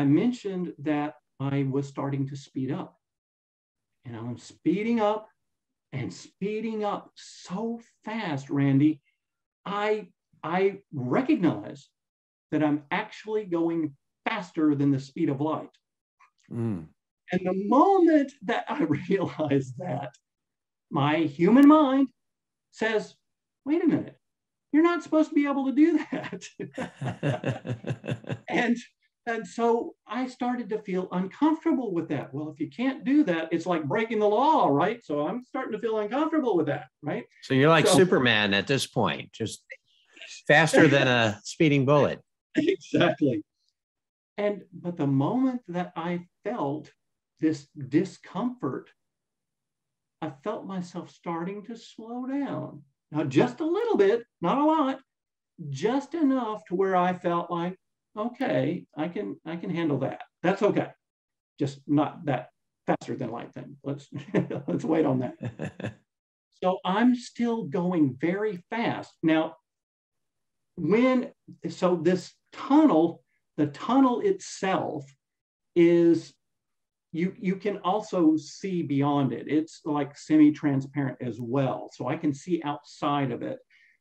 I, mentioned that I was starting to speed up. And I'm speeding up and speeding up so fast, Randy. I I recognize that I'm actually going faster than the speed of light. Mm. And the moment that I realize that, my human mind says, wait a minute, you're not supposed to be able to do that. and and so I started to feel uncomfortable with that. Well, if you can't do that, it's like breaking the law, right? So I'm starting to feel uncomfortable with that, right? So you're like so, Superman at this point, just faster than a speeding bullet. Exactly. And but the moment that I felt this discomfort, I felt myself starting to slow down. Now, just a little bit, not a lot, just enough to where I felt like, okay, I can I can handle that. That's okay. Just not that faster than light thing. Let's let's wait on that. so I'm still going very fast. Now, when so this tunnel, the tunnel itself is you you can also see beyond it. It's like semi-transparent as well. So I can see outside of it.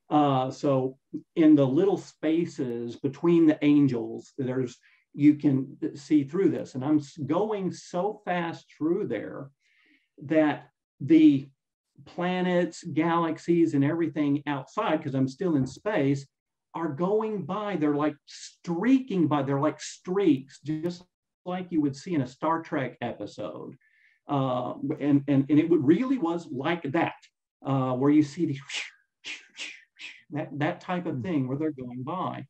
Uh, so in the little spaces between the angels, there's you can see through this. And I'm going so fast through there that the planets, galaxies, and everything outside, because I'm still in space, are going by. They're like streaking by. They're like streaks, just like you would see in a Star Trek episode. Uh, and, and, and it really was like that, uh, where you see the that, that type of hmm. thing where they're going by.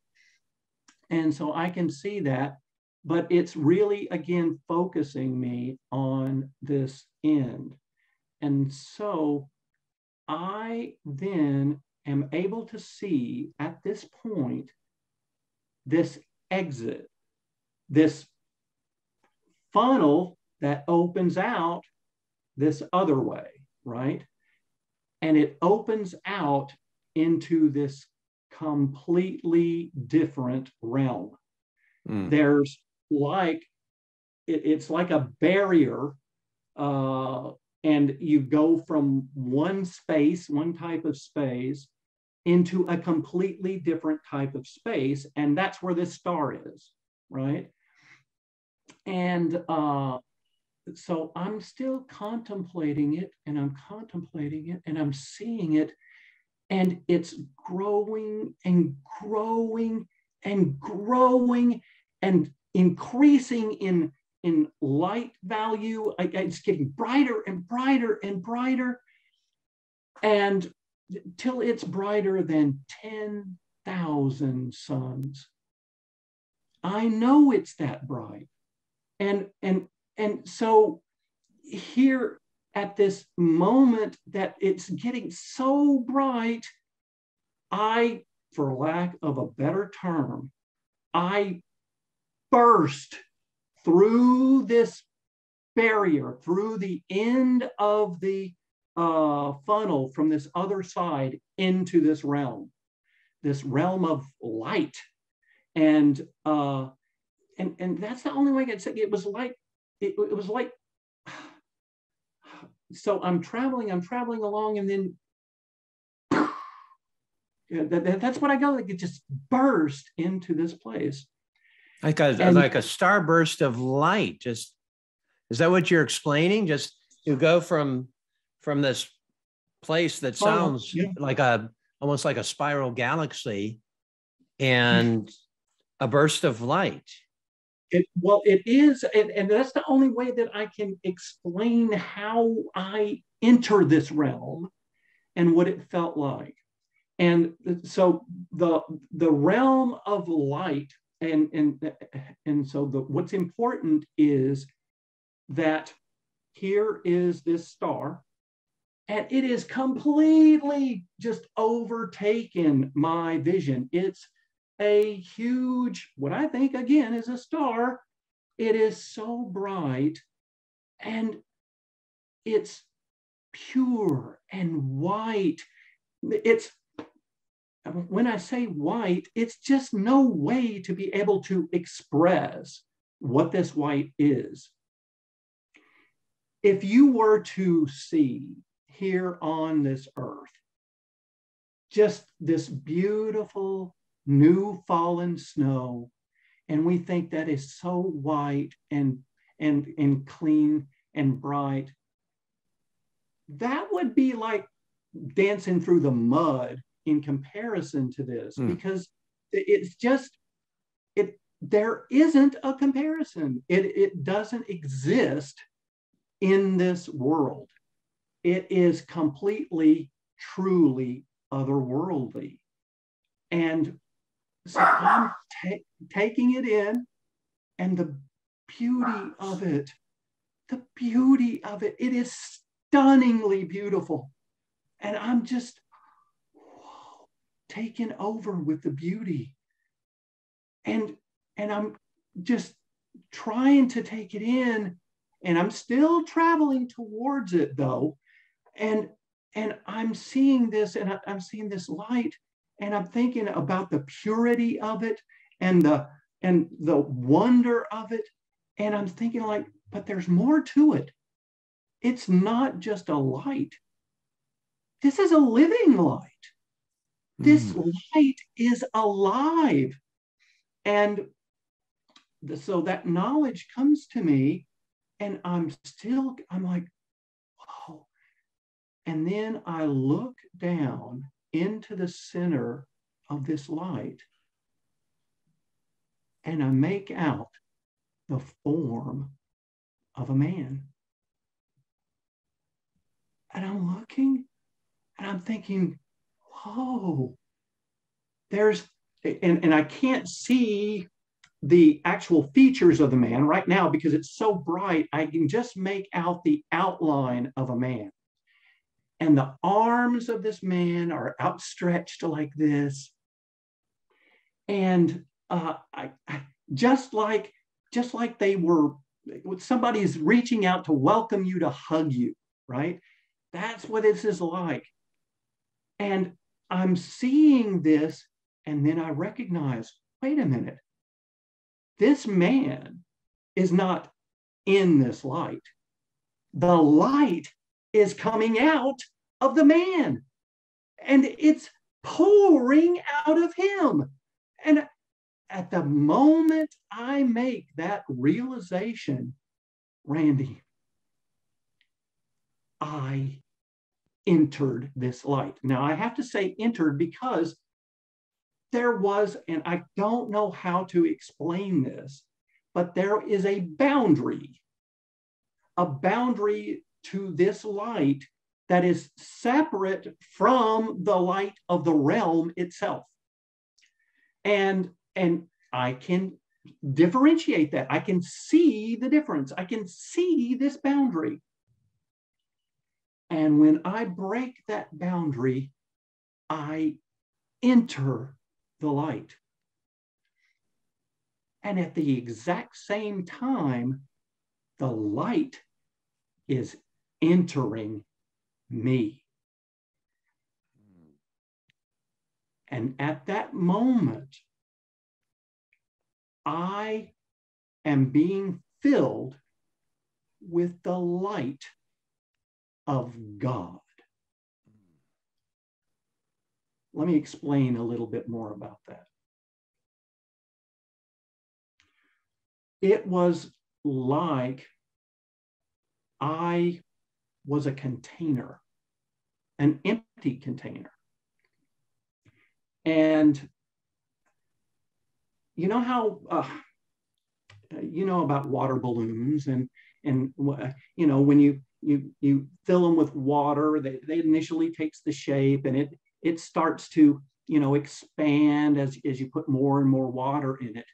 And so I can see that, but it's really, again, focusing me on this end. And so I then am able to see at this point this exit, this funnel that opens out this other way, right? And it opens out into this completely different realm. Mm. There's like, it, it's like a barrier, uh, and you go from one space, one type of space, into a completely different type of space. And that's where this star is, right? And uh, so I'm still contemplating it and I'm contemplating it and I'm seeing it and it's growing and growing and growing and increasing in in light value. It's getting brighter and brighter and brighter. And till it's brighter than 10,000 suns. I know it's that bright. And and and so here at this moment that it's getting so bright, I, for lack of a better term, I burst through this barrier, through the end of the uh, funnel from this other side into this realm, this realm of light. And uh, and and that's the only way I can say it was like it, it was like so I'm traveling, I'm traveling along, and then yeah, that, that, that's what I got. Like it just burst into this place. Like a and, like a starburst of light. Just is that what you're explaining? Just you go from from this place that oh, sounds yeah. like a almost like a spiral galaxy and a burst of light. It, well, it is, and, and that's the only way that I can explain how I enter this realm and what it felt like. And so the the realm of light, and and and so the what's important is that here is this star, and it is completely just overtaken my vision. It's a huge, what I think again is a star. It is so bright and it's pure and white. It's when I say white, it's just no way to be able to express what this white is. If you were to see here on this earth just this beautiful new fallen snow, and we think that is so white and and and clean and bright, that would be like dancing through the mud in comparison to this mm. because it's just it there isn't a comparison. It it doesn't exist in this world. It is completely truly otherworldly. And so i'm ta- taking it in and the beauty of it the beauty of it it is stunningly beautiful and i'm just taken over with the beauty. And and I'm just trying to take it in and I'm still traveling towards it though. And and I'm seeing this and I'm seeing this light and I'm thinking about the purity of it and the and the wonder of it and I'm thinking like but there's more to it. It's not just a light. This is a living light. This mm. light is alive. And so that knowledge comes to me, and I'm still, I'm like, wow. And then I look down into the center of this light, and I make out the form of a man. And I'm looking and I'm thinking, whoa, there's, and, and I can't see the actual features of the man right now because it's so bright, I can just make out the outline of a man. And the arms of this man are outstretched like this. And uh, I, I, just like just like they were somebody's reaching out to welcome you to hug you right that's what this is like and I'm seeing this, and then I recognize wait a minute, this man is not in this light. The light is coming out of the man, and it's pouring out of him. And at the moment I make that realization, Randy, I entered this light. Now, I have to say entered because there was, and I don't know how to explain this, but there is a boundary, a boundary to this light that is separate from the light of the realm itself. And, and I can differentiate that. I can see the difference. I can see this boundary. And when I break that boundary, I enter the light. And at the exact same time, the light is entering me. And at that moment, I am being filled with the light of God. Let me explain a little bit more about that. It was like I was a container, an empty container. And you know how, uh, you know about water balloons and, and you know, when you you you fill them with water. They, they initially takes the shape and it it starts to you know expand as as you put more and more water in it,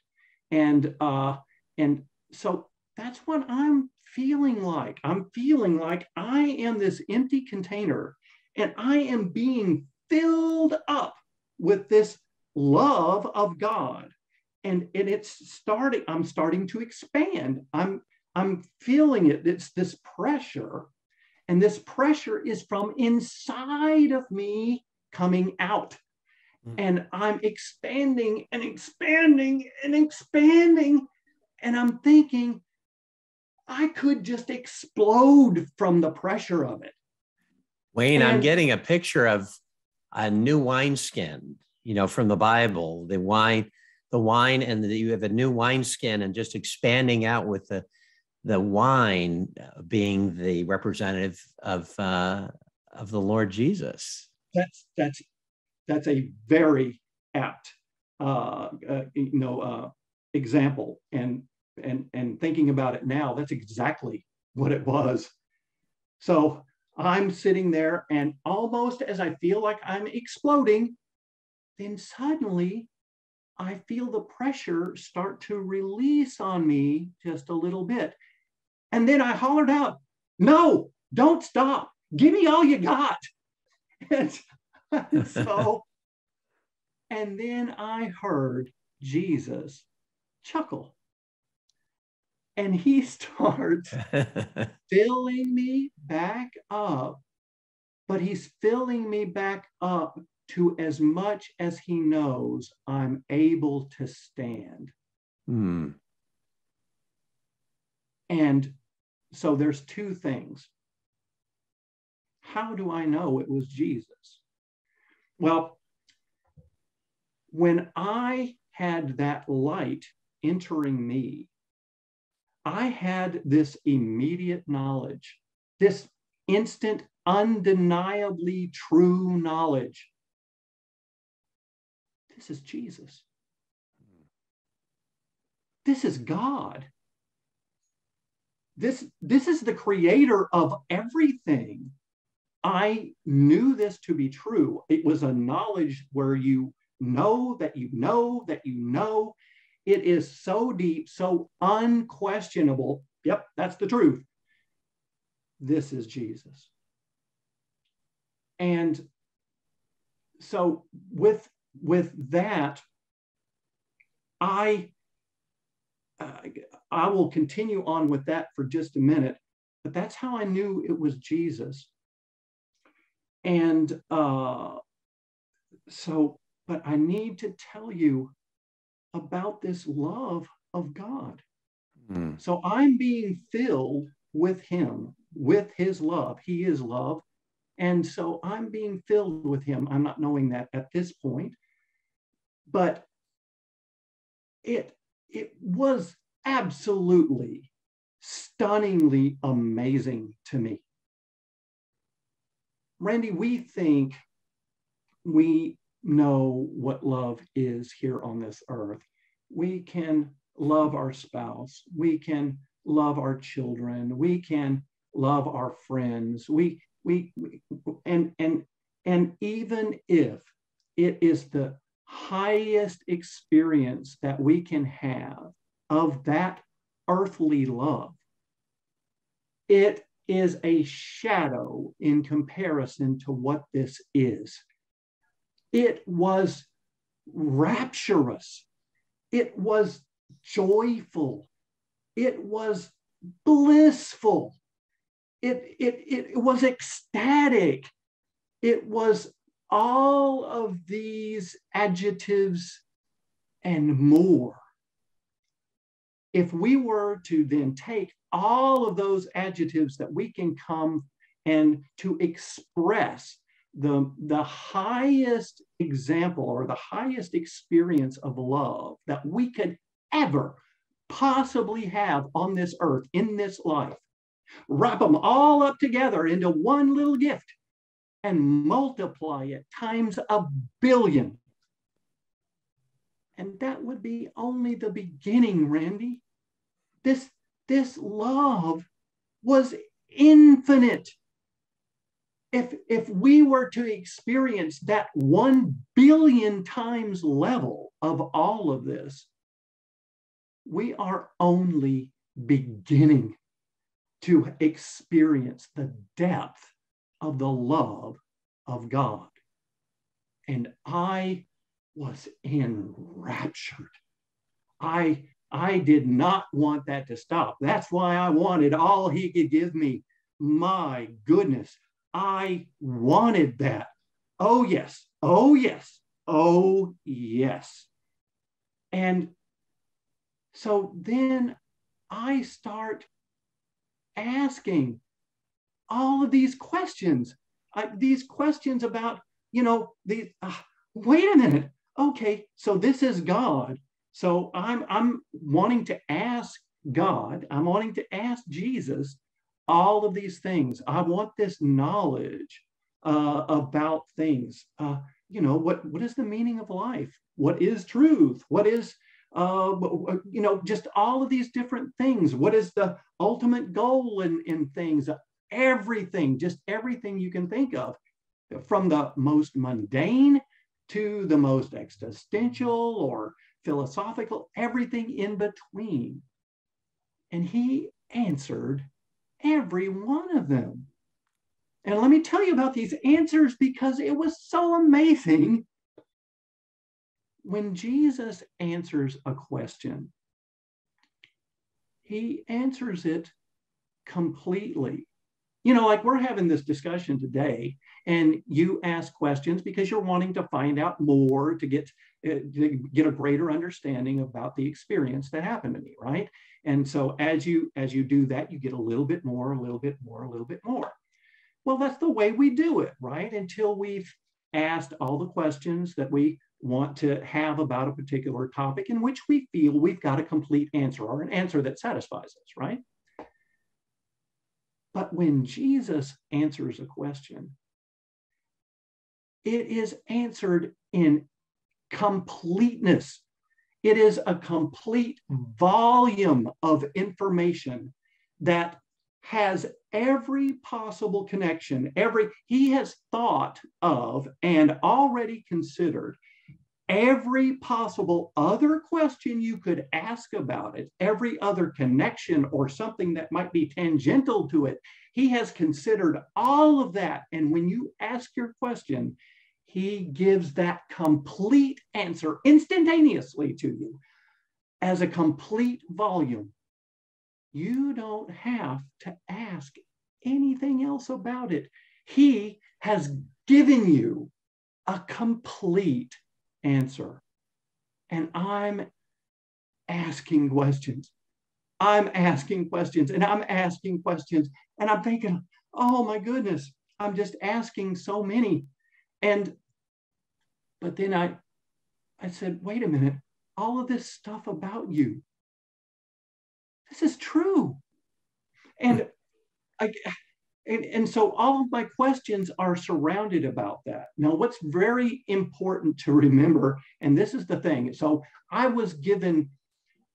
and uh, and so that's what I'm feeling like. I'm feeling like I am this empty container, and I am being filled up with this love of God. And, and it's starting, I'm starting to expand. I'm I'm feeling it. It's this pressure. And this pressure is from inside of me coming out. Mm. And I'm expanding and expanding and expanding. And I'm thinking, I could just explode from the pressure of it. Wayne, and, I'm getting a picture of a new wineskin, you know, from the Bible, the wine, the wine, and the, you have a new wineskin and just expanding out with the the wine being the representative of uh, of the Lord Jesus. That's that's that's a very apt uh, uh, you know uh, example, and and and thinking about it now, that's exactly what it was. So I'm sitting there, and almost as I feel like I'm exploding, then suddenly I feel the pressure start to release on me just a little bit. And then I hollered out, No, don't stop. Give me all you got. And so, and then I heard Jesus chuckle. And he starts filling me back up, but he's filling me back up to as much as he knows I'm able to stand. Hmm. And so there's two things. How do I know it was Jesus? Well, when I had that light entering me, I had this immediate knowledge, this instant, undeniably true knowledge. This is Jesus. This is God. This, this is the creator of everything. I knew this to be true. It was a knowledge where you know that you know that you know it is so deep, so unquestionable. Yep, that's the truth. This is Jesus. And so with with that, I uh, I will continue on with that for just a minute, but that's how I knew it was Jesus. And uh, so, but I need to tell you about this love of God. Mm. So I'm being filled with Him, with His love. He is love. And so I'm being filled with Him. I'm not knowing that at this point, but it, it was absolutely stunningly amazing to me. Randy, we think we know what love is here on this earth. We can love our spouse. We can love our children. We can love our friends. We, we, we and, and, and even if it is the highest experience that we can have of that earthly love, it is a shadow in comparison to what this is. It was rapturous. It was joyful. It was blissful. It, it, it was ecstatic. It was all of these adjectives and more. If we were to then take all of those adjectives that we can come and to express the, the highest example or the highest experience of love that we could ever possibly have on this earth in this life. Wrap them all up together into one little gift and multiply it times a billion. And that would be only the beginning, Randy. This, this love was infinite if if we were to experience that 1 billion times level of all of this we are only beginning to experience the depth of the love of God. And i was enraptured. I i did not want that to stop. That's why i wanted all he could give me. My goodness I wanted that. Oh, yes. Oh, yes. Oh, yes. And So then I start asking all of these questions, uh, these questions about, you know, the, uh, wait a minute. Okay, so this is God. So I'm, I'm wanting to ask God, I'm wanting to ask Jesus all of these things. I want this knowledge uh, about things. Uh, you know, what, what is the meaning of life? What is truth? What is, uh, you know, just all of these different things. What is the ultimate goal in, in things? Everything, just everything you can think of, from the most mundane to the most existential or philosophical, everything in between. And he answered every one of them. And let me tell you about these answers because it was so amazing. When Jesus answers a question, he answers it completely. You know, like we're having this discussion today, and you ask questions because you're wanting to find out more to get uh, to get a greater understanding about the experience that happened to me, right? And so as you as you do that, you get a little bit more, a little bit more, a little bit more. Well, that's the way we do it, right? Until we've asked all the questions that we want to have about a particular topic in which we feel we've got a complete answer or an answer that satisfies us, right? But when Jesus answers a question, it is answered in completeness. It is a complete volume of information that has every possible connection, every, he has thought of and already considered every possible other question you could ask about it, every other connection or something that might be tangential to it. He has considered all of that. And when you ask your question, he gives that complete answer instantaneously to you as a complete volume you don't have to ask anything else about it. He has given you a complete answer. And I'm asking questions. I'm asking questions and I'm asking questions. And I'm thinking, oh my goodness, I'm just asking so many. And, but then I, I said, wait a minute, all of this stuff about you, this is true. And I, and, and so all of my questions are surrounded about that. Now, what's very important to remember, and this is the thing. So I was given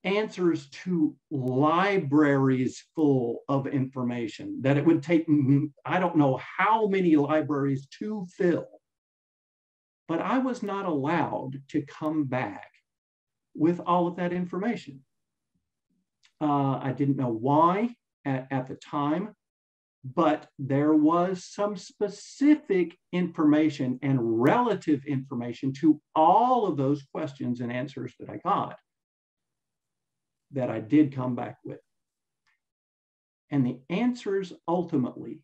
answers to libraries full of information that it would take, I don't know how many libraries to fill. But I was not allowed to come back with all of that information. Uh, I didn't know why at, at the time, but there was some specific information and relative information to all of those questions and answers that I got that I did come back with. And the answers ultimately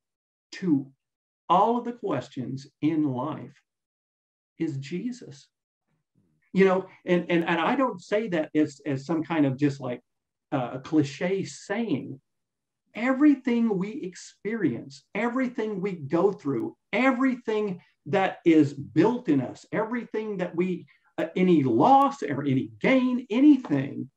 to all of the questions in life is Jesus. You know, and, and, and I don't say that as, as some kind of just like uh, a cliche saying. Everything we experience, everything we go through, everything that is built in us, everything that we, uh, any loss or any gain, anything,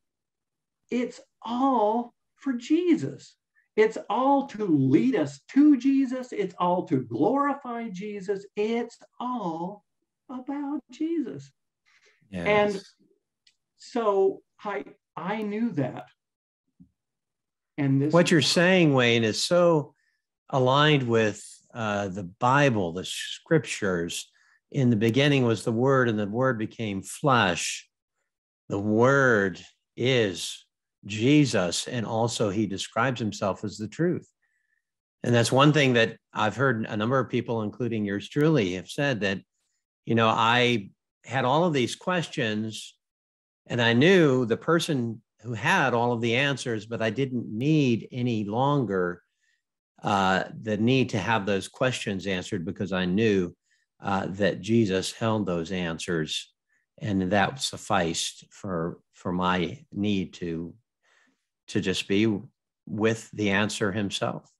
it's all for Jesus. It's all to lead us to Jesus. It's all to glorify Jesus. It's all about Jesus. Yes. And so I I knew that and this what you're saying, Wayne, is so aligned with uh, the Bible, the scriptures. In the beginning was the Word, and the Word became flesh. The Word is Jesus, and also he describes himself as the truth. And that's one thing that I've heard a number of people, including yours truly, have said that, you know, I had all of these questions and I knew the person who had all of the answers, but I didn't need any longer uh, the need to have those questions answered because I knew uh, that Jesus held those answers, and that sufficed for for my need to to just be with the answer himself.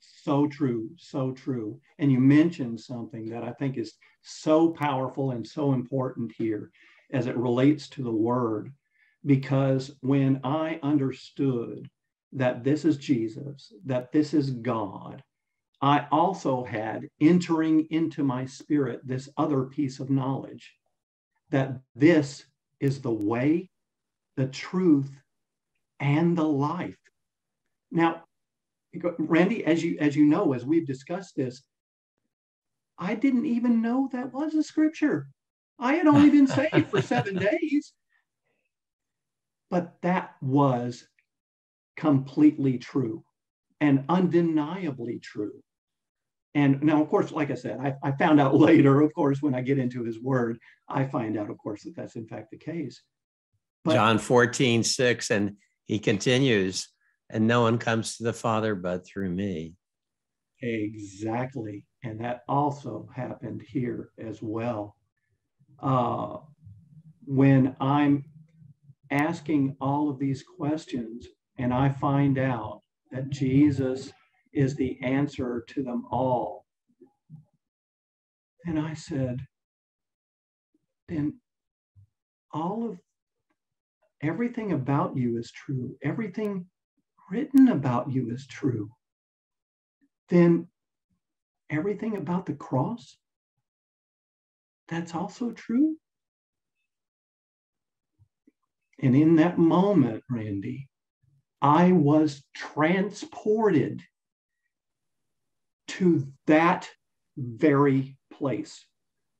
So true, so true. And you mentioned something that I think is so powerful and so important here as it relates to the word. Because when I understood that this is Jesus, that this is God, I also had entering into my spirit this other piece of knowledge that this is the way, the truth, and the life. Now, Randy, as you as you know, as we've discussed this, I didn't even know that was a scripture. I had only been saved for seven days. But that was completely true and undeniably true. And now, of course, like I said, I, I, found out later, of course, when I get into his word, I find out, of course, that that's in fact the case. But, John 14, 6, and he continues, and no one comes to the Father but through me. Exactly. And that also happened here as well. Uh, when I'm asking all of these questions and I find out that Jesus is the answer to them all, and I said, then all of everything about you is true. Everything written about you is true. Then everything about the cross, that's also true. And in that moment, Randy, I was transported to that very place.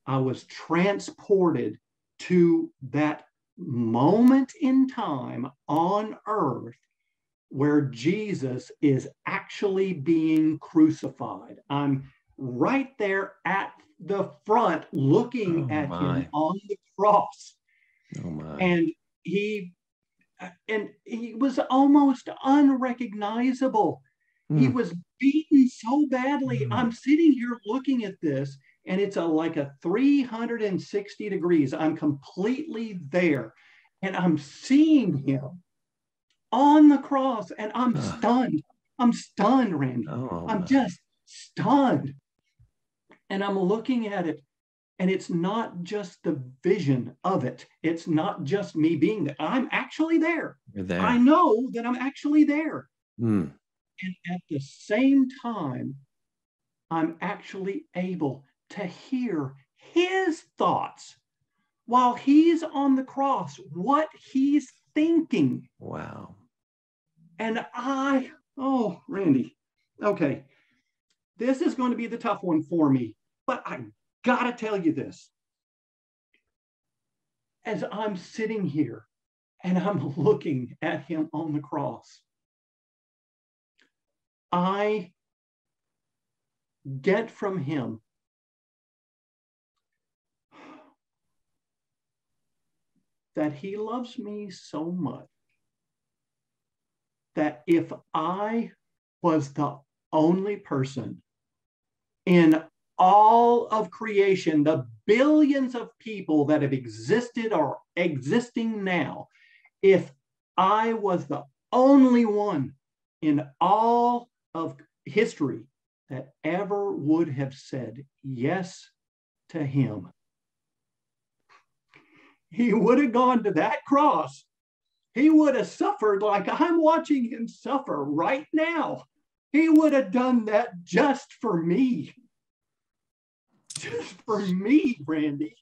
I was transported to that moment in time on earth where Jesus is actually being crucified. I'm right there at the front looking oh, at him on the cross. Oh, and he and he was almost unrecognizable. Mm. He hmm. was beaten so badly. Mm. I'm sitting here looking at this, and it's a like a 360 degrees. I'm completely there, and I'm seeing him on the cross, and I'm stunned. I'm stunned, Randy. Oh, I'm just stunned. And I'm looking at it, and it's not just the vision of it. It's not just me being there. I'm actually there. There. I know that I'm actually there. Mm. And at the same time, I'm actually able to hear his thoughts while he's on the cross, what he's thinking. Wow. And I, oh, Randy, okay, this is going to be the tough one for me, but I got to tell you this. As I'm sitting here and I'm looking at him on the cross, I get from him that he loves me so much that if I was the only person in all of creation, the billions of people that have existed or existing now, if I was the only one in all of history that ever would have said yes to him, he would have gone to that cross he would have suffered like I'm watching him suffer right now. He would have done that just for me. Just for me, Randy.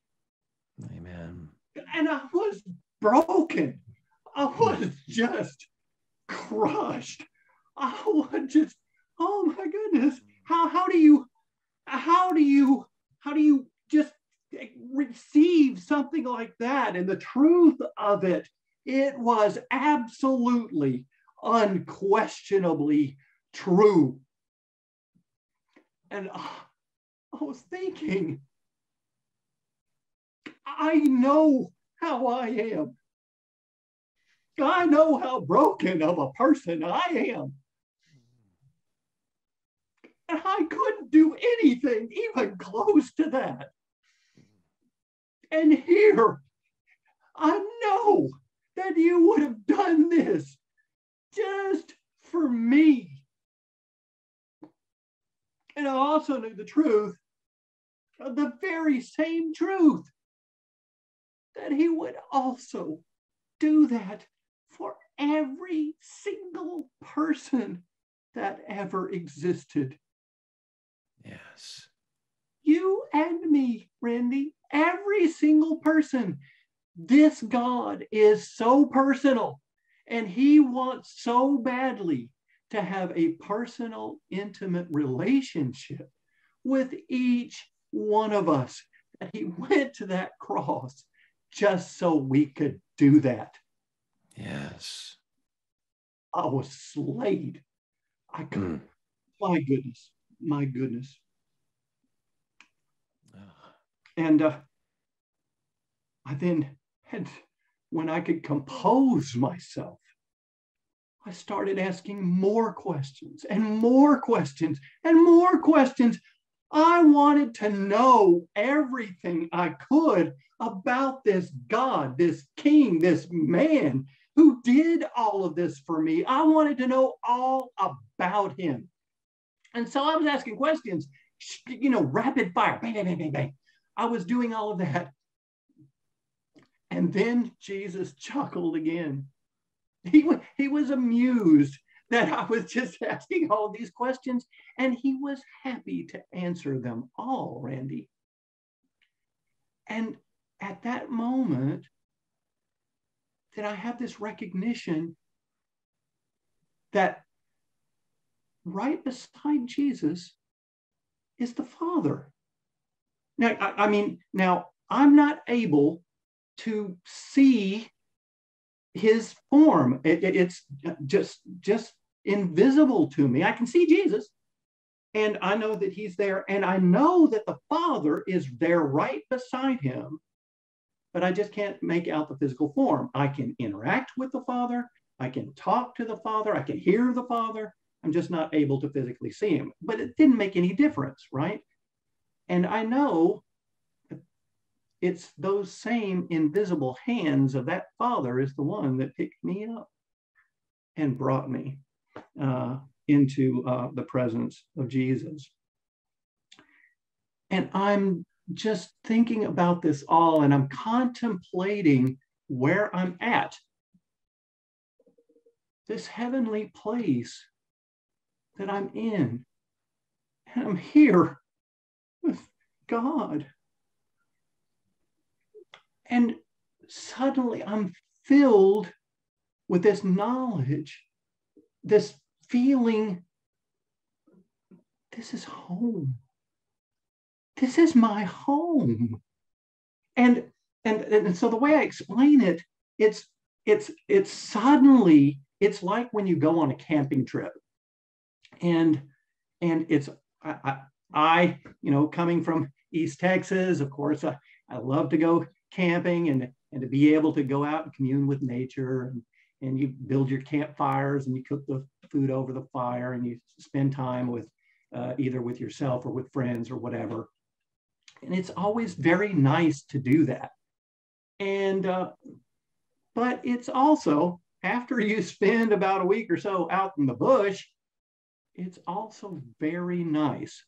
Amen. And I was broken. I was just crushed. I was just, oh my goodness. How how do you how do you how do you just receive something like that and the truth of it it was absolutely, unquestionably true. And uh, I was thinking, I know how I am. I know how broken of a person I am. And I couldn't do anything even close to that. And here, I know that you would have done this just for me. And I also knew the truth, the very same truth, that he would also do that for every single person that ever existed. Yes. You and me, Randy, every single person. This God is so personal and he wants so badly to have a personal, intimate relationship with each one of us that he went to that cross just so we could do that. Yes. I was slayed. I could, mm. my goodness, my goodness. And uh, I then had, when I could compose myself, I started asking more questions and more questions and more questions. I wanted to know everything I could about this God, this king, this man who did all of this for me. I wanted to know all about him. And so I was asking questions, you know, rapid fire, bang, bang, bang, bang, bang. I was doing all of that. And then Jesus chuckled again. He, he was amused that I was just asking all these questions, and he was happy to answer them all, Randy. And at that moment, that I have this recognition that right beside Jesus is the Father. Now, I, I mean, now I'm not able to see his form. It, it, it's just just invisible to me. I can see Jesus, and I know that he's there, and I know that the Father is there right beside him, but I just can't make out the physical form. I can interact with the Father, I can talk to the Father, I can hear the Father. I'm just not able to physically see him. But it didn't make any difference, right? And I know it's those same invisible hands of that Father is the one that picked me up and brought me uh, into uh, the presence of Jesus. And I'm just thinking about this all and I'm contemplating where I'm at. This heavenly place that I'm in. And I'm here with God. And suddenly I'm filled with this knowledge, this feeling this is home. This is my home. And and, and so the way I explain it, it's it's it's suddenly it's like when you go on a camping trip and and it's I, I, I you know coming from East Texas, of course, I, I love to go camping and and to be able to go out and commune with nature and and you build your campfires and you cook the food over the fire and you spend time with uh, either with yourself or with friends or whatever. And it's always very nice to do that. And uh, but it's also after you spend about a week or so out in the bush, it's also very nice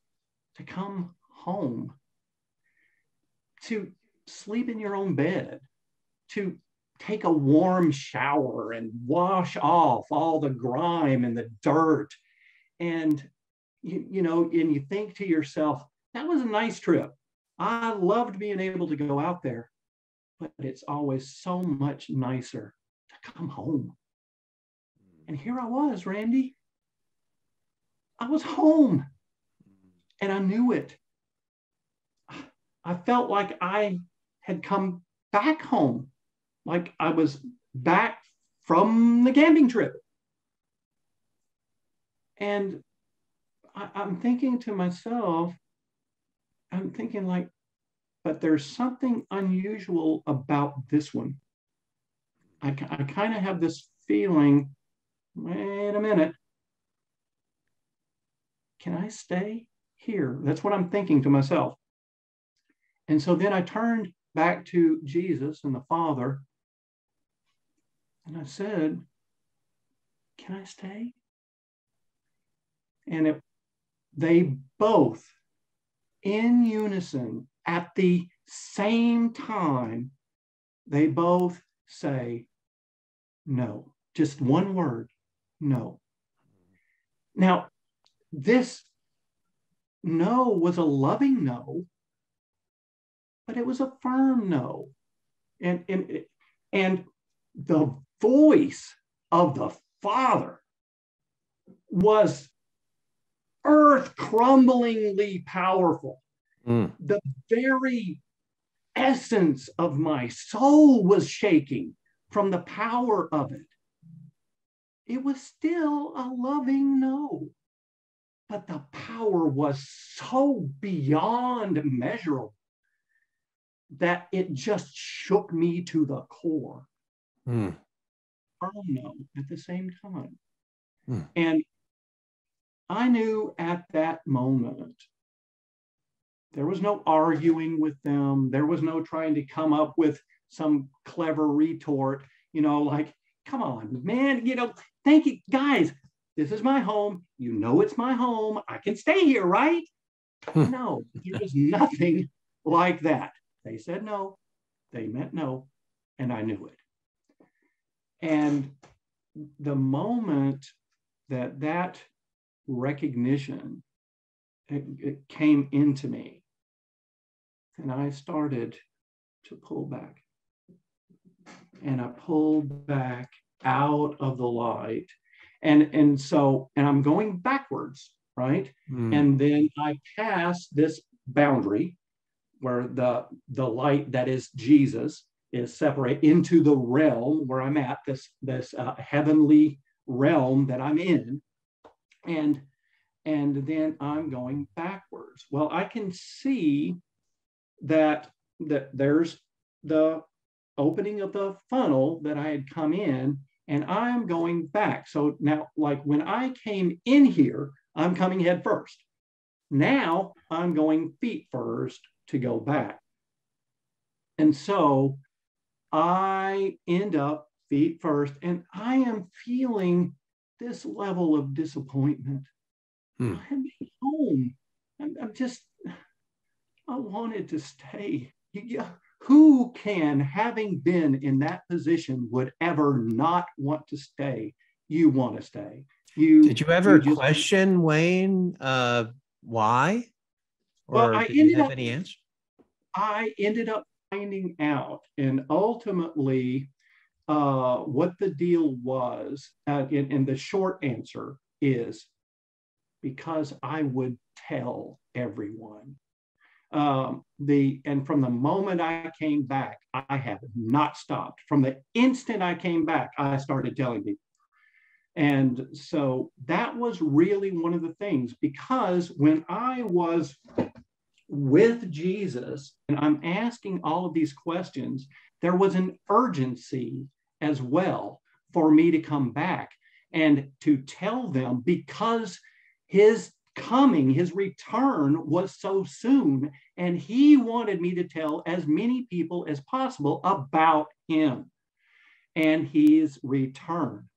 to come home, to sleep in your own bed, to take a warm shower and wash off all the grime and the dirt. And, you, you know, and you think to yourself, that was a nice trip. I loved being able to go out there, but it's always so much nicer to come home. Hmm. And here I was, Randy, I was home and I knew it. I felt like I had come back home, like I was back from the camping trip. And I, am thinking to myself, I'm thinking like, but there's something unusual about this one. I, I kind of have this feeling, wait a minute, can I stay here? That's what I'm thinking to myself. And so then I turned back to Jesus and the Father, And I said, Can I stay? And it, they both, in unison, at the same time, they both say, No. Just one word, no. Now, this no was a loving no, but it was a firm no. And, and, and the voice of the Father was earth crumblingly powerful. Mm. The very essence of my soul was shaking from the power of it. It was still a loving no, but the power was so beyond measurable that it just shook me to the core. Mm. No at the same time. Mm. And I knew at that moment there was no arguing with them. There was no trying to come up with some clever retort, you know, like, come on, man, you know, thank you, guys. This is my home. You know it's my home. I can stay here, right? Hmm. no, there was nothing like that. They said no. They meant no. And I knew it. And the moment that that recognition it, it came into me, and I started to pull back. And I pulled back out of the light. And, and so, and I'm going backwards, right? Mm. And then I pass this boundary where the, the light that is Jesus is separate into the realm where I'm at, this, this uh, heavenly realm that I'm in. And, and then I'm going backwards. Well, I can see that that there's the opening of the funnel that I had come in and I'm going back. So now, like when I came in here, I'm coming head first. Now I'm going feet first to go back. And so I end up feet first, and I am feeling this level of disappointment. Hmm. I'm home. I'm, I'm just I wanted to stay. Who can, having been in that position, would ever not want to stay? You want to stay. You did you ever you just, question Wayne uh, why? Or well, I ended up, any answer? I ended up finding out, and ultimately, uh, what the deal was. Uh, and, and the short answer is because I would tell everyone um, the and from the moment I came back, I have not stopped. From the instant I came back, I started telling people. And so that was really one of the things because when I was with Jesus and I'm asking all of these questions, there was an urgency as well for me to come back and to tell them because his coming, his return was so soon, and he wanted me to tell as many people as possible about him and his return.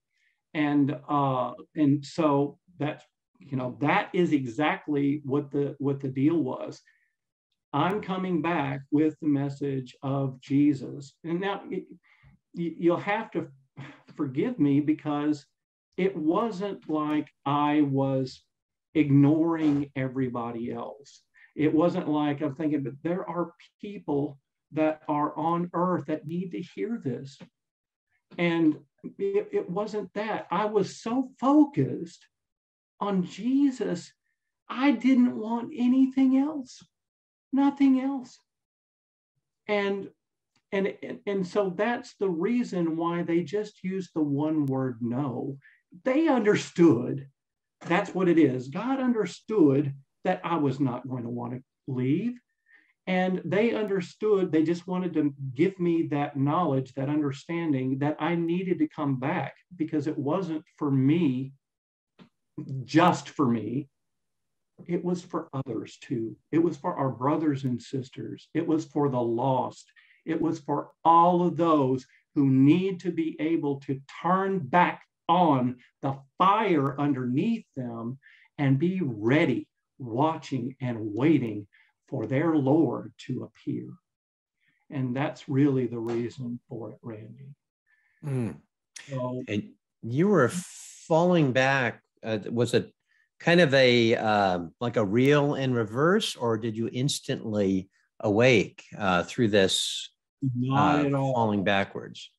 And uh, and so that's you know that is exactly what the what the deal was. I'm coming back with the message of Jesus, and now you'll have to forgive me because it wasn't like I was ignoring everybody else. It wasn't like I'm thinking, but there are people that are on earth that need to hear this. And it, it wasn't that. I was so focused on Jesus, I didn't want anything else, nothing else. And and, and so that's the reason why they just used the one word no. They understood that's what it is. God understood that I was not going to want to leave. And they understood, they just wanted to give me that knowledge, that understanding that I needed to come back because it wasn't for me, just for me. It was for others too. It was for our brothers and sisters. It was for the lost. It was for all of those who need to be able to turn back on the fire underneath them and be ready, watching and waiting for their Lord to appear. And that's really the reason for it, Randy. Mm. So, and you were falling back. Uh, was it kind of a uh, like a reel in reverse, or did you instantly awake uh, through this Not uh, at all. falling backwards?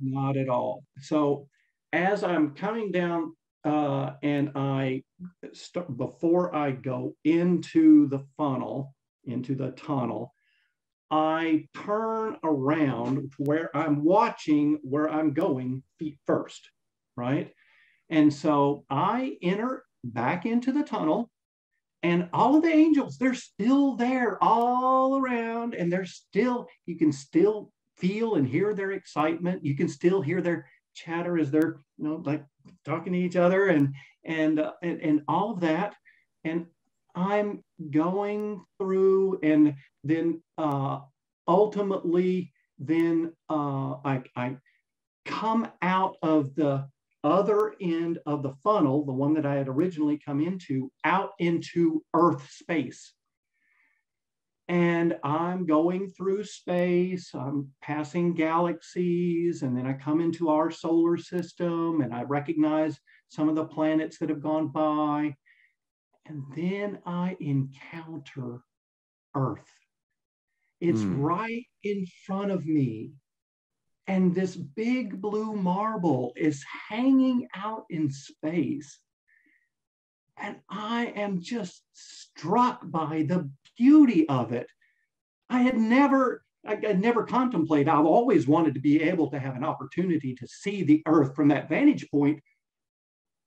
Not at all. So as I'm coming down uh, and I start before I go into the funnel, into the tunnel, I turn around where I'm watching where I'm going feet first, right? And so I enter back into the tunnel and all of the angels, they're still there all around and they're still, you can still feel and hear their excitement. You can still hear their chatter as they're, you know, like talking to each other and, and, uh, and, and all of that. And I'm going through and then uh, ultimately then uh, I, I come out of the other end of the funnel, the one that I had originally come into, out into Earth space. And I'm going through space, I'm passing galaxies, and then I come into our solar system and I recognize some of the planets that have gone by. And then I encounter Earth. It's mm. right in front of me. And this big blue marble is hanging out in space. And I am just struck by the beauty of it. I had never, I had never contemplated, I've always wanted to be able to have an opportunity to see the earth from that vantage point,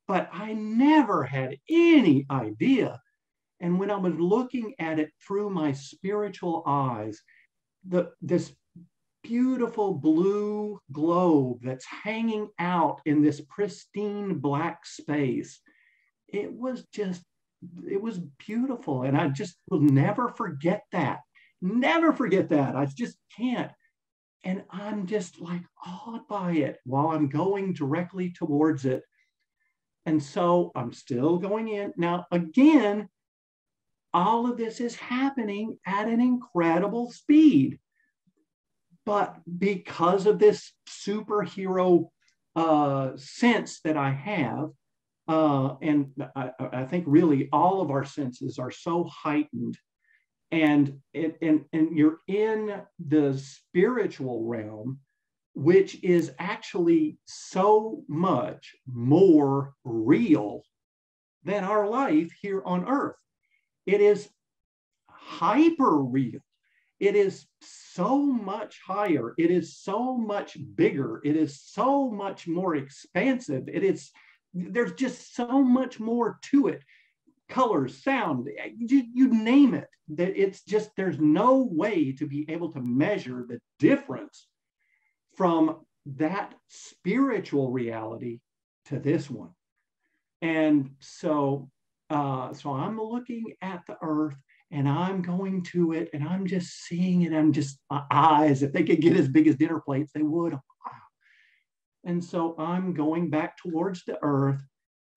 but I never had any idea. And when I was looking at it through my spiritual eyes, the, this beautiful blue globe that's hanging out in this pristine black space, it was just, it was beautiful. And I just will never forget that. Never forget that. I just can't. And I'm just like awed by it while I'm going directly towards it. And so I'm still going in. Now, again, all of this is happening at an incredible speed. But because of this superhero uh, sense that I have, uh, and I, I, think really all of our senses are so heightened, and, it, and, and you're in the spiritual realm, which is actually so much more real than our life here on earth. It is hyper real. It is so much higher. It is so much bigger. It is so much more expansive. It is, there's just so much more to it. Colors, sound, you, you name it. That it's just, there's no way to be able to measure the difference from that spiritual reality to this one. And so uh, so I'm looking at the earth and I'm going to it and I'm just seeing it. I'm just my eyes, if they could get as big as dinner plates, they would. And so I'm going back towards the earth.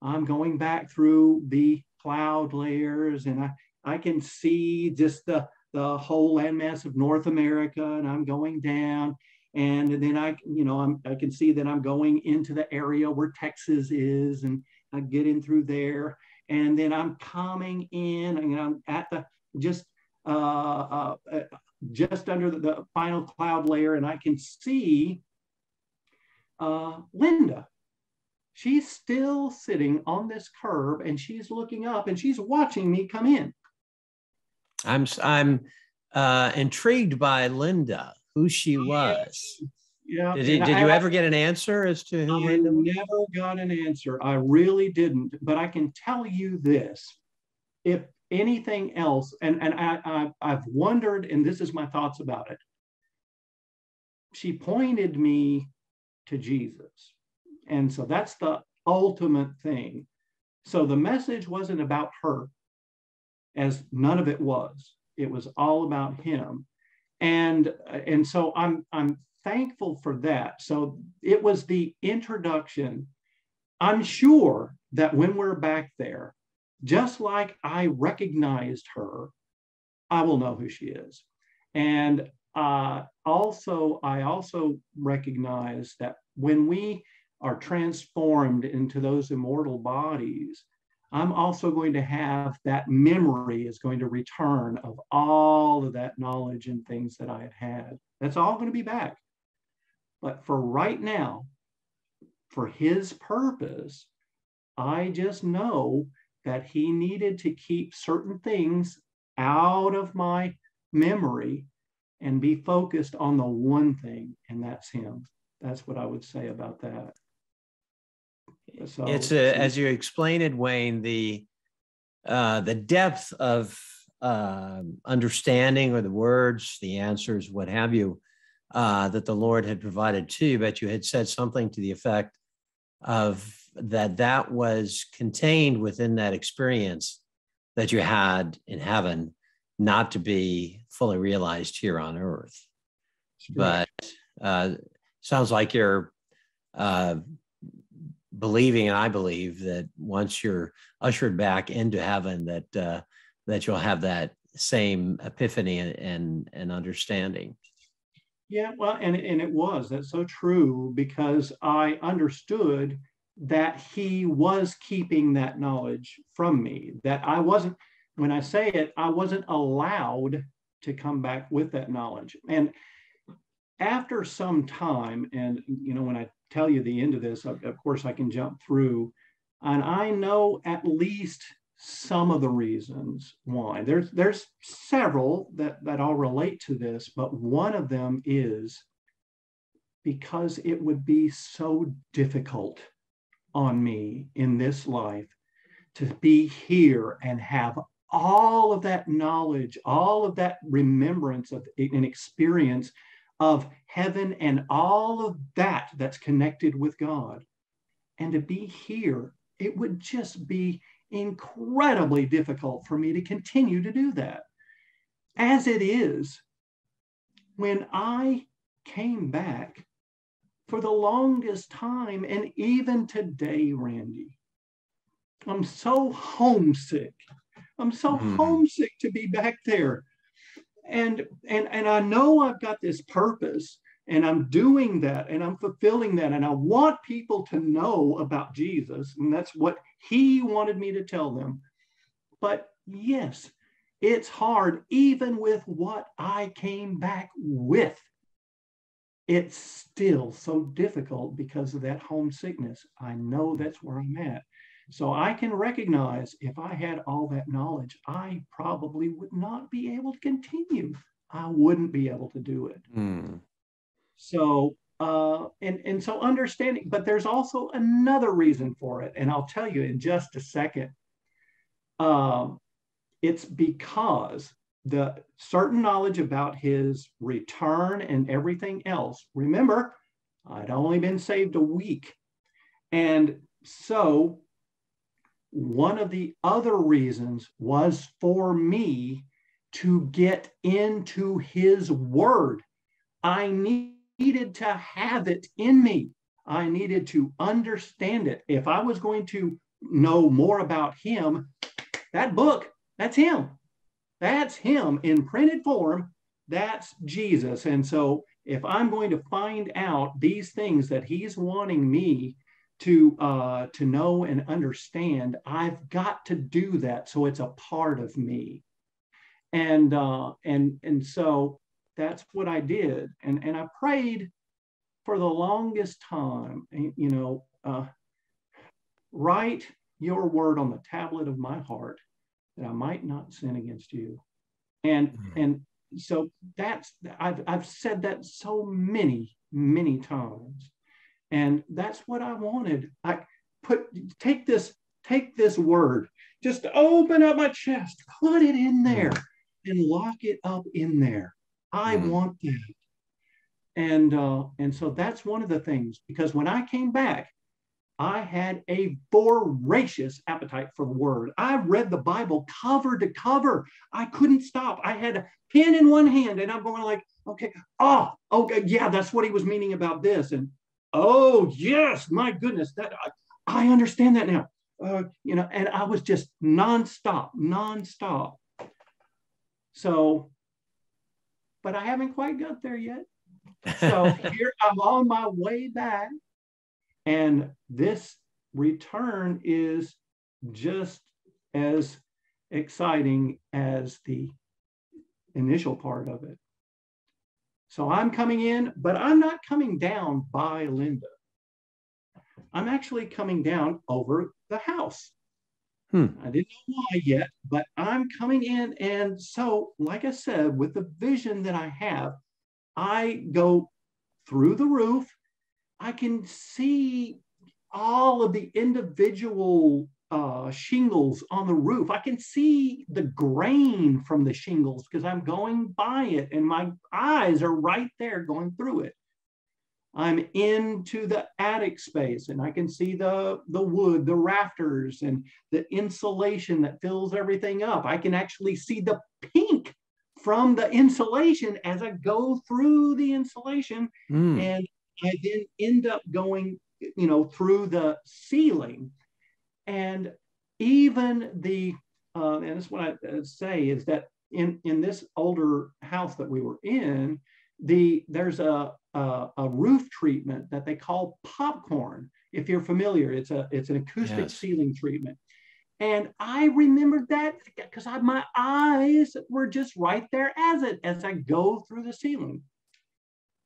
I'm going back through the cloud layers and I, I can see just the, the whole landmass of North America and I'm going down. And then I, you know, I'm, I can see that I'm going into the area where Texas is and I get in through there and then I'm coming in and I'm at the just uh, uh, uh, just under the, the, final cloud layer, and I can see uh, Linda. She's still sitting on this curb, and she's looking up, and she's watching me come in. I'm I'm uh, intrigued by Linda, who she was. Yeah. Did, did you ever get an answer as to who? I never got an answer. I really didn't. But I can tell you this: if anything else, and and I, I I've wondered, and this is my thoughts about it. She pointed me to Jesus, and so that's the ultimate thing. So the message wasn't about her, as none of it was. It was all about him and and so i'm i'm thankful for that. So it was the introduction. I'm sure that when we're back there, just like I recognized her, I will know who she is. And uh, also, I also recognize that when we are transformed into those immortal bodies, I'm also going to have that memory is going to return of all of that knowledge and things that I had had. That's all going to be back. But for right now, for his purpose, I just know that he needed to keep certain things out of my memory and be focused on the one thing, and that's him. That's what I would say about that. So it's a, as you explained it, Wayne, the uh, the depth of uh, understanding or the words, the answers, what have you, uh, that the Lord had provided to you, but you had said something to the effect of that that was contained within that experience that you had in heaven, not to be fully realized here on earth. But uh, sounds like you're uh, believing, and I believe that once you're ushered back into heaven, that uh, that you'll have that same epiphany and, and, and understanding. Yeah, well, and, and it was that's so true because I understood that he was keeping that knowledge from me, that I wasn't, when I say it, I wasn't allowed to come back with that knowledge. And after some time, and you know, when I tell you the end of this, of, of course, I can jump through, and I know at least some of the reasons why. There's there's several that that all relate to this, but one of them is because it would be so difficult on me in this life to be here and have all of that knowledge, all of that remembrance of an experience of heaven and all of that that's connected with God. And to be here, it would just be incredibly difficult for me to continue to do that. As it is, when I came back for the longest time, and even today, Randy, I'm so homesick. I'm so mm-hmm. homesick to be back there and and and i know i've got this purpose and i'm doing that and i'm fulfilling that and i want people to know about jesus and that's what he wanted me to tell them but yes it's hard even with what i came back with it's still so difficult because of that homesickness i know that's where i'm at so I can recognize if I had all that knowledge, I probably would not be able to continue. I wouldn't be able to do it. Mm. So, uh, and, and so understanding, but there's also another reason for it. And I'll tell you in just a second. Um, it's because the certain knowledge about his return and everything else. Remember, I'd only been saved a week. And so one of the other reasons was for me to get into his word. I needed to have it in me. I needed to understand it. If I was going to know more about him, that book, that's him. That's him in printed form. That's Jesus. And so if I'm going to find out these things that he's wanting me to uh, to know and understand, I've got to do that so it's a part of me. And uh, and and so that's what I did. And and I prayed for the longest time. You know, uh, write your word on the tablet of my heart that I might not sin against you. And mm-hmm. and so that's I've I've said that so many many times and that's what I wanted. I put take this take this word, just open up my chest, put it in there, and lock it up in there. I mm. want that. And uh, and so that's one of the things because when I came back, I had a voracious appetite for the word. I read the Bible cover to cover. I couldn't stop. I had a pen in one hand and I'm going like, okay, oh, okay, yeah, that's what he was meaning about this. And oh, yes, my goodness, that I, I understand that now. Uh, you know, and I was just nonstop, nonstop. So, but I haven't quite got there yet. So here I'm on my way back and this return is just as exciting as the initial part of it. So I'm coming in, but I'm not coming down by Linda. I'm actually coming down over the house. Hmm. I didn't know why yet, but I'm coming in. And so, like I said, with the vision that I have, I go through the roof I can see all of the individual uh, shingles on the roof. I can see the grain from the shingles because I'm going by it and my eyes are right there going through it. I'm into the attic space and I can see the, the wood, the rafters, and the insulation that fills everything up. I can actually see the pink from the insulation as I go through the insulation. Mm. And I then end up going, you know, through the ceiling. And even the, uh, and that's what I uh, say is that in, in this older house that we were in, the there's a, a, a roof treatment that they call popcorn. If you're familiar, it's a it's an acoustic yes. ceiling treatment. And I remembered that because my eyes were just right there as it as I go through the ceiling.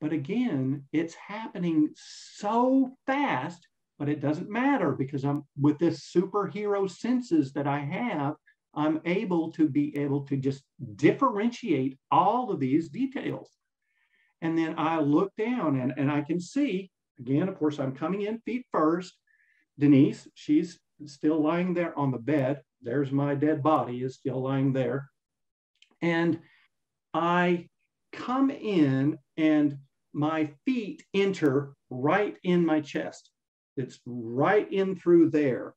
But again, it's happening so fast, but it doesn't matter because I'm with this superhero senses that I have, I'm able to be able to just differentiate all of these details. And then I look down and, and I can see, again, of course, I'm coming in feet first. Denise, she's still lying there on the bed. There's my dead body is still lying there. And I come in and my feet enter right in my chest. It's right in through there.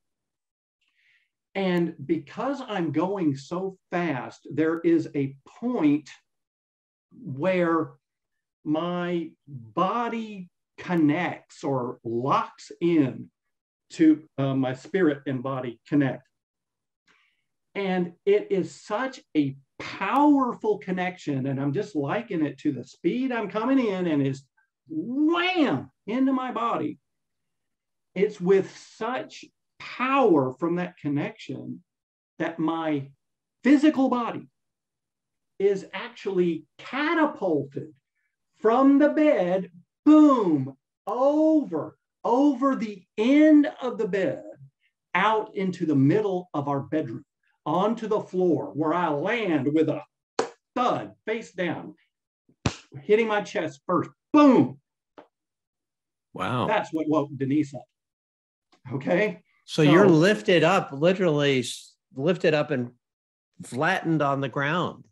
And because I'm going so fast, there is a point where my body connects or locks in to uh, my spirit and body connect. And it is such a powerful connection. And I'm just liking it to the speed I'm coming in and is wham into my body. It's with such power from that connection that my physical body is actually catapulted from the bed, boom, over, over the end of the bed, out into the middle of our bedroom onto the floor where I land with a thud face down, hitting my chest first. Boom. Wow. That's what woke Denise up. Okay. So, so you're lifted up, literally lifted up and flattened on the ground.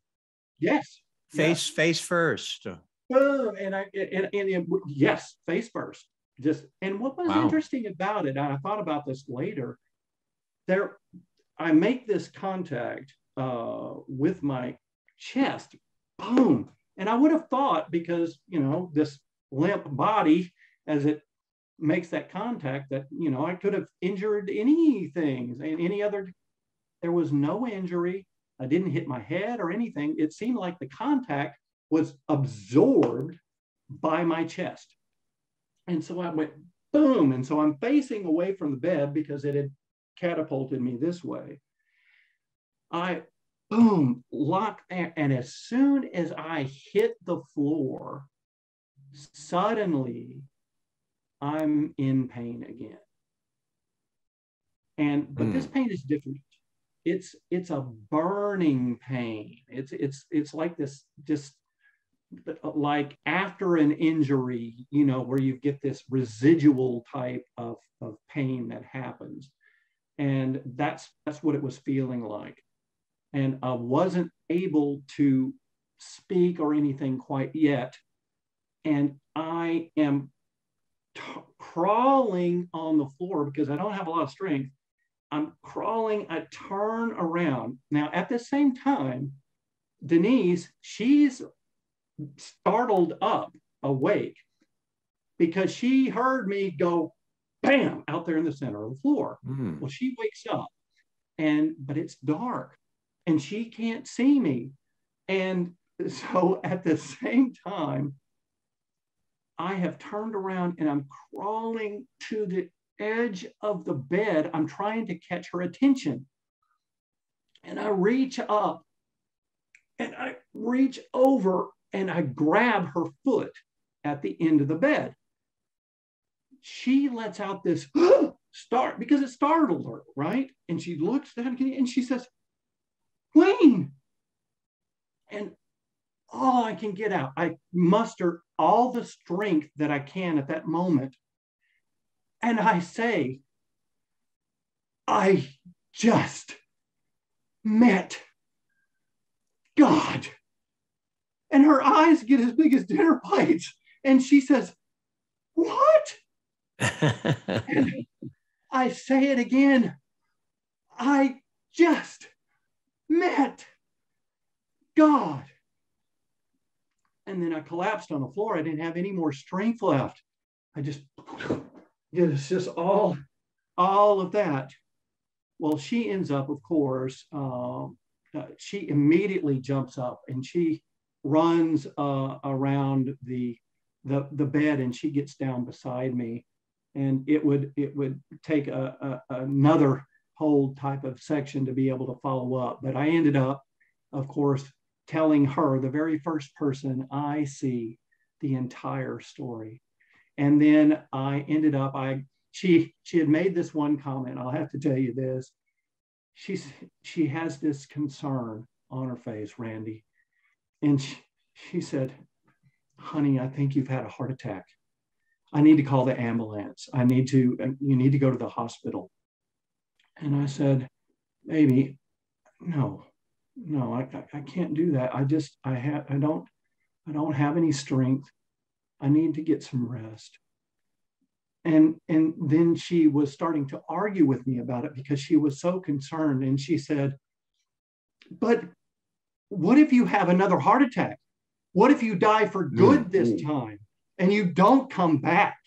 Yes. Face, yes. face first. Boom. And I, and, and, and, yes, face first. Just, and what was wow. interesting about it, and I thought about this later, there, I make this contact uh, with my chest, boom. And I would have thought because, you know, this limp body, as it makes that contact, that, you know, I could have injured anything, and any other, there was no injury. I didn't hit my head or anything. It seemed like the contact was absorbed by my chest. And so I went boom. And so I'm facing away from the bed because it had catapulted me this way. I boom, lock there. And as soon as I hit the floor, suddenly I'm in pain again. And but mm. this hmm. pain is different. It's it's a burning pain. It's it's it's like this just like after an injury, you know, where you get this residual type of, of pain that happens and that's that's what it was feeling like and i wasn't able to speak or anything quite yet and i am t- crawling on the floor because I don't have a lot of strength. I'm crawling, I turn around. Now, at the same time, Denise, she's startled up, awake, because she heard me go bam out there in the center of the floor. Mm. Well, she wakes up and but it's dark and she can't see me. And so at the same time, I have turned around and I'm crawling to the edge of the bed. I'm trying to catch her attention. And I reach up and I reach over and I grab her foot at the end of the bed. She lets out this start because it startled her, right? And she looks down and she says, Wayne. And all I can get out, I muster all the strength that I can at that moment. And I say, I just met God. And her eyes get as big as dinner plates. And she says, What? I say it again. I just met God. And then I collapsed on the floor. I didn't have any more strength left. I just, it's just all, all of that. Well, she ends up, of course, uh, uh, she immediately jumps up and she runs uh, around the, the, the bed and she gets down beside me. And it would, it would take a, a, another whole type of section to be able to follow up. But I ended up, of course, telling her, the very first person I see, the entire story. And then I ended up, I she she had made this one comment. I'll have to tell you this. She's she has this concern on her face, Randy. And she, she said, honey, I think you've had a heart attack. I need to call the ambulance. I need to, you need to go to the hospital. And I said, baby, no, no, I, I can't do that. I just, I have, I don't, I don't have any strength. I need to get some rest. And, and then she was starting to argue with me about it because she was so concerned. And she said, but what if you have another heart attack? What if you die for good mm-hmm. this time and you don't come back?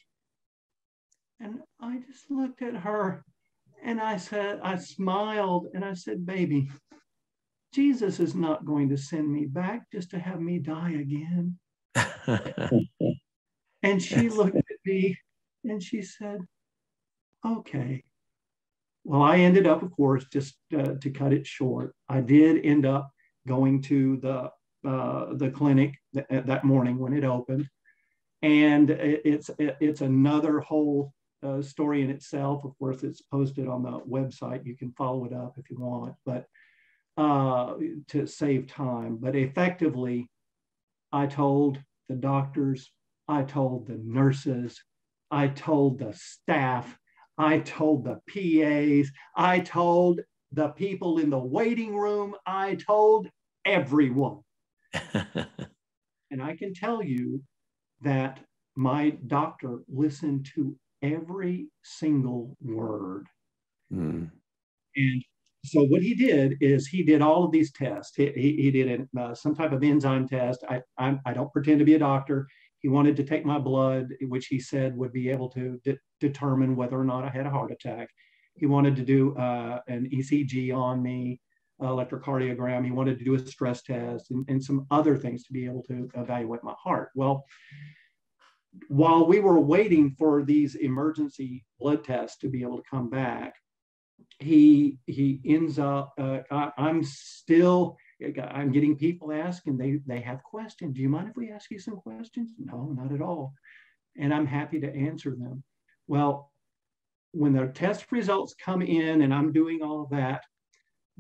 And I just looked at her and I said, I smiled and I said, baby, Jesus is not going to send me back just to have me die again. and she looked at me and she said, okay. Well, I ended up, of course, just uh, to cut it short, I did end up going to the uh, the clinic th- that morning when it opened, and it's it's another whole uh, story in itself. Of course, it's posted on the website. You can follow it up if you want, but uh, to save time. But effectively, I told the doctors, I told the nurses, I told the staff, I told the PAs, I told the people in the waiting room, I told everyone. and I can tell you that my doctor listened to every single word. Mm. And so what he did is he did all of these tests. He, he, he did uh, some type of enzyme test. I, I, I, don't pretend to be a doctor. He wanted to take my blood, which he said would be able to de- determine whether or not I had a heart attack. He wanted to do uh, an ECG on me, electrocardiogram. He wanted to do a stress test and, and some other things to be able to evaluate my heart. Well, while we were waiting for these emergency blood tests to be able to come back, he he ends up. Uh, I, I'm still. I'm getting people asking. They they have questions. Do you mind if we ask you some questions? No, not at all. And I'm happy to answer them. Well, when the test results come in, and I'm doing all of that,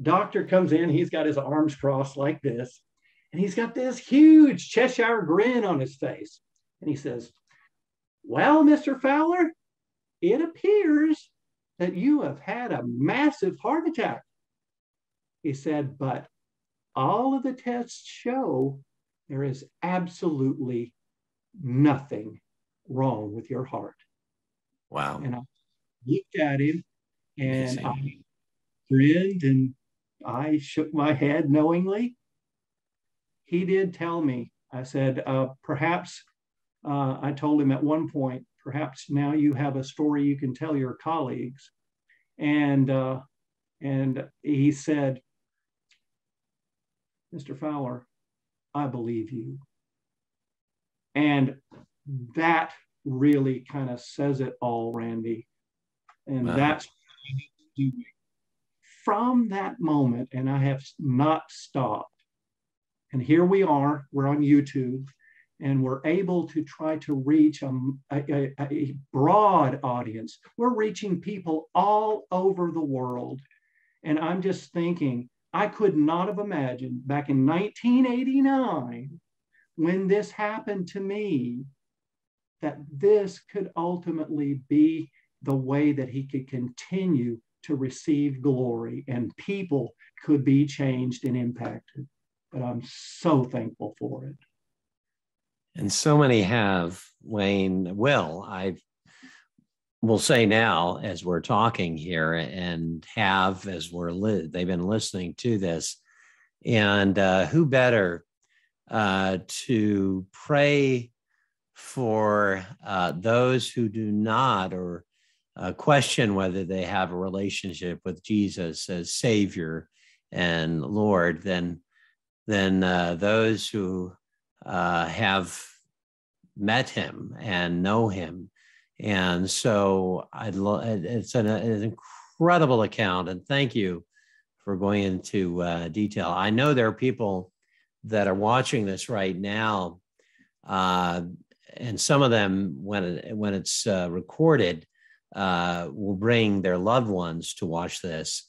doctor comes in. He's got his arms crossed like this, and he's got this huge Cheshire grin on his face, and he says, "Well, Mr. Fowler, it appears that you have had a massive heart attack. He said, but all of the tests show there is absolutely nothing wrong with your heart. Wow. And I looked at him and Amazing. I grinned and I shook my head knowingly. He did tell me, I said, uh, perhaps uh, I told him at one point, perhaps now you have a story you can tell your colleagues. And, uh, and he said, Mr. Fowler, I believe you. And that really kind of says it all, Randy. And wow. that's doing. From that moment, and I have not stopped. And here we are, we're on YouTube, and we're able to try to reach a, a, a, broad audience. We're reaching people all over the world. And I'm just thinking, I could not have imagined back in 1989 when this happened to me that this could ultimately be the way that he could continue to receive glory and people could be changed and impacted. But I'm so thankful for it. And so many have, Wayne, will. I will say now, as we're talking here, and have as we're li- they've been listening to this, and uh, who better uh, to pray for uh, those who do not or uh, question whether they have a relationship with Jesus as Savior and Lord than than uh, those who uh, have met Him and know Him. And so I'd lo- it's an, an, incredible account, and thank you for going into uh, detail. I know there are people that are watching this right now uh, and some of them when it, when it's uh, recorded uh, will bring their loved ones to watch this.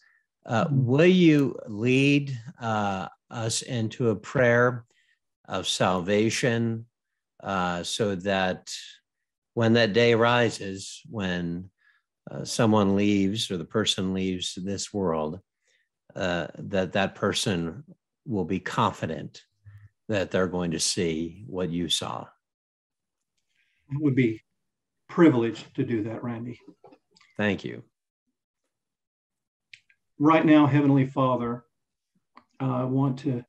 Uh, mm-hmm. will you lead uh, us into a prayer of salvation uh, so that when that day rises, when uh, someone leaves or the person leaves this world, that that person will be confident that they're going to see what you saw? It would be privileged to do that, Randy. Thank you. Right now, Heavenly Father, I want to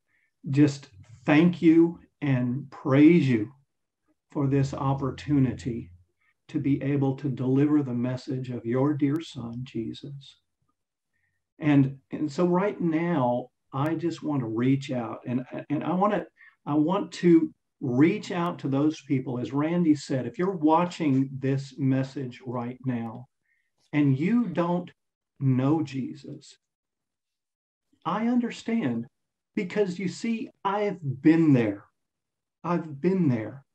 just thank you and praise you for this opportunity to be able to deliver the message of your dear son, Jesus. And, and so right now, I just want to reach out and, and I want to I want to reach out to those people. As Randy said, if you're watching this message right now and you don't know Jesus, I understand because you see, I've been there. I've been there.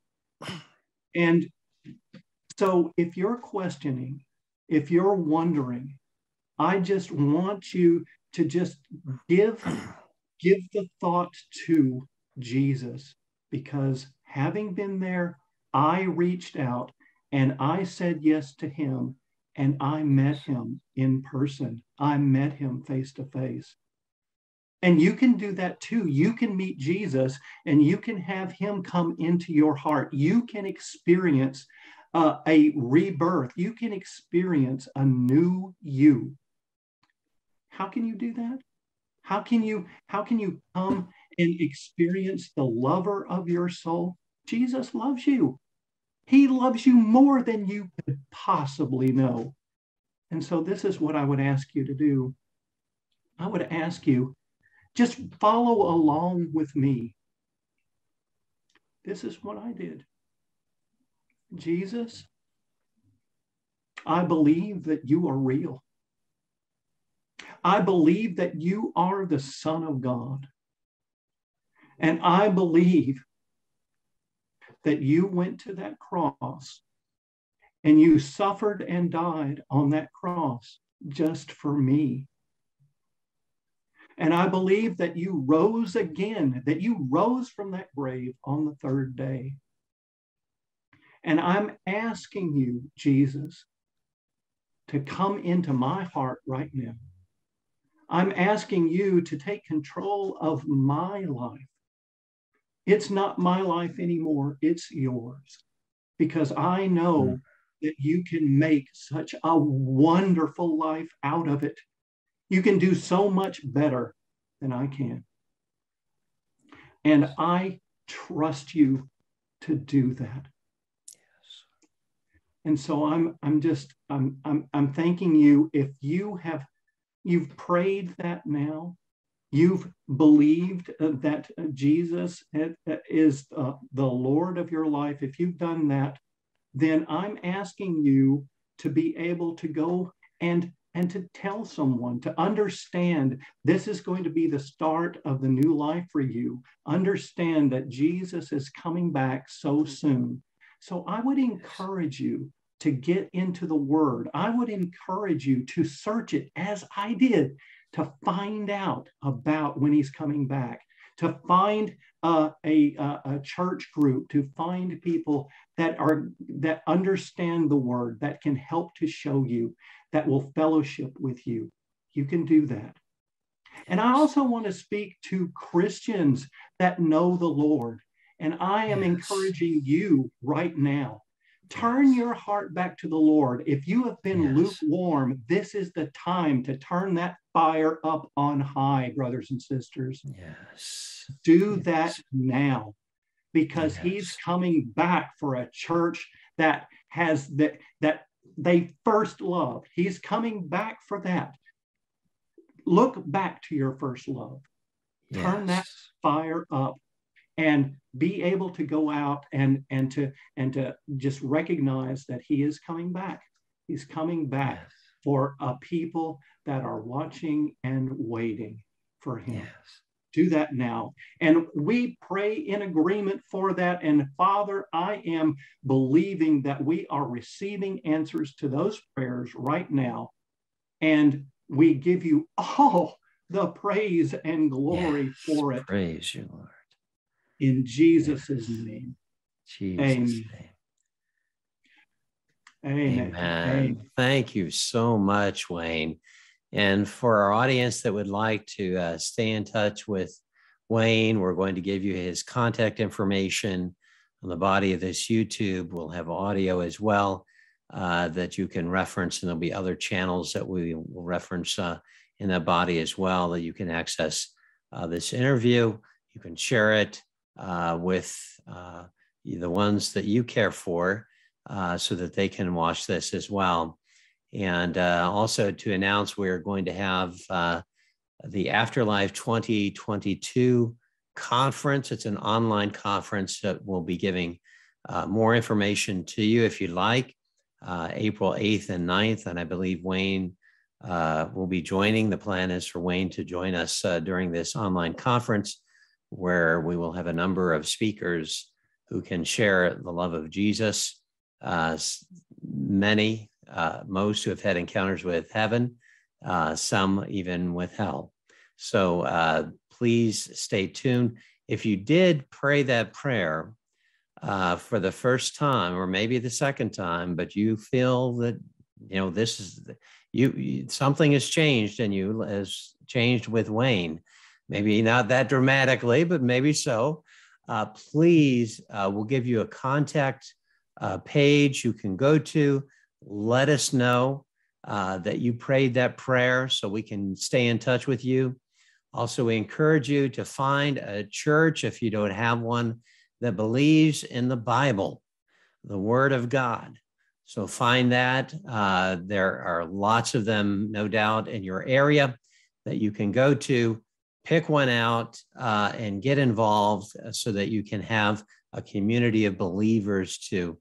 And so if you're questioning, if you're wondering, I just want you to just give give the thought to Jesus because having been there, I reached out and I said yes to him and I met him in person. I met him face to face. And you can do that too. You can meet Jesus and you can have him come into your heart. You can experience uh, a rebirth. You can experience a new you. How can you do that? How can you how can you come and experience the lover of your soul, Jesus loves you. He loves you more than you could possibly know. And so, this is what I would ask you to do. I would ask you just follow along with me. This is what I did. Jesus, I believe that you are real. I believe that you are the Son of God. And I believe that you went to that cross and you suffered and died on that cross just for me. And I believe that you rose again, that you rose from that grave on the third day. And I'm asking you, Jesus, to come into my heart right now. I'm asking you to take control of my life. It's not my life anymore, it's yours. Because I know mm. that you can make such a wonderful life out of it. You can do so much better than I can. And I trust you to do that. Yes. And so I'm I'm just I'm I'm I'm thanking you if you have you've prayed that now you've believed that Jesus is the Lord of your life, if you've done that, then I'm asking you to be able to go and and to tell someone to understand this is going to be the start of the new life for you. Understand that Jesus is coming back so soon. So I would encourage you to get into the word. I would encourage you to search it as I did to find out about when he's coming back, to find uh, a, a church group, to find people that are that understand the word, that can help to show you, that will fellowship with you. You can do that. And I also want to speak to Christians that know the Lord. And I am yes. encouraging you right now Turn your heart back to the Lord. If you have been yes. lukewarm, this is the time to turn that fire up on high, brothers and sisters. Yes. Do yes. that now because yes. he's coming back for a church that has that that they first loved. He's coming back for that. Look back to your first love. Turn that fire up and be able to go out and and to and to just recognize that he is coming back. He's coming back yes. for a people that are watching and waiting for him. Yes. do that now. And we pray in agreement for that. And father i am believing that we are receiving answers to those prayers right now. And we give you all the praise and glory yes. for it. Praise you lord in Jesus' name. Jesus Amen. Amen. Amen. Amen. Thank you so much, Wayne. And for our audience that would like to uh, stay in touch with Wayne, we're going to give you his contact information on the body of this YouTube. We'll have audio as well uh, that you can reference, and there'll be other channels that we will reference uh, in that body as well that you can access uh, this interview. You can share it uh, with uh, the ones that you care for uh, so that they can watch this as well. And uh, also to announce, we're going to have uh, the Afterlife 2022 conference. It's an online conference that will be giving uh, more information to you if you'd like. April 8th and 9th, and I believe Wayne will be joining. The plan is for Wayne to join us during this online conference where we will have a number of speakers who can share the love of Jesus. Uh, many, uh, most who have had encounters with heaven, uh, some even with hell. So uh, please stay tuned. If you did pray that prayer uh, for the first time, or maybe the second time, but you feel that you know this is you something has changed and you has changed with Wayne maybe not that dramatically, but maybe so. Uh, please, uh, we'll give you a contact uh, page you can go to. Let us know uh, that you prayed that prayer so we can stay in touch with you. Also, we encourage you to find a church if you don't have one that believes in the Bible, the Word of God. So find that. Uh, there are lots of them, no doubt, in your area that you can go to pick one out uh, and get involved uh, so that you can have a community of believers to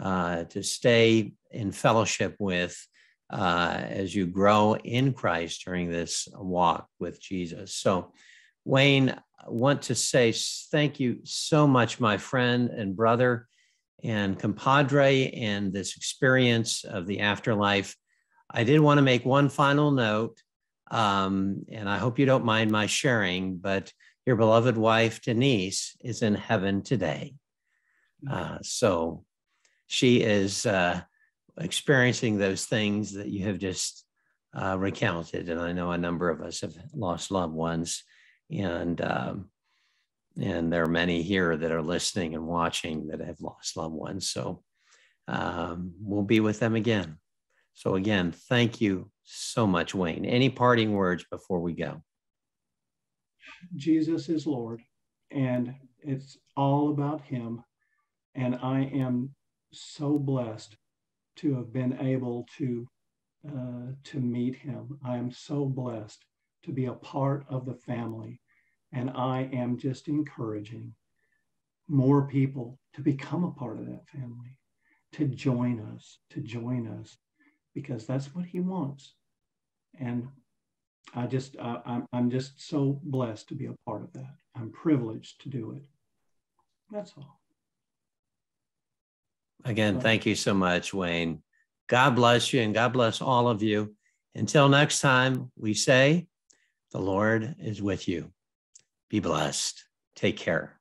uh, to stay in fellowship with uh, as you grow in Christ during this walk with Jesus. So, Wayne, I want to say thank you so much, my friend and brother and compadre, and this experience of the afterlife. I did want to make one final note. Um, and I hope you don't mind my sharing, but your beloved wife, Denise, is in heaven today. Uh, so she is uh, experiencing those things that you have just uh, recounted. And I know a number of us have lost loved ones. And um, and there are many here that are listening and watching that have lost loved ones. So um, we'll be with them again. So, again, thank you so much, Wayne. Any parting words before we go? Jesus is Lord, and it's all about Him. And I am so blessed to have been able to uh, to meet Him. I am so blessed to be a part of the family, and I am just encouraging more people to become a part of that family, to join us, to join us, because that's what He wants. And I just, uh, I'm, I'm just so blessed to be a part of that. I'm privileged to do it. That's all. Again, thank you so much, Wayne. God bless you and God bless all of you. Until next time, we say, the Lord is with you. Be blessed. Take care.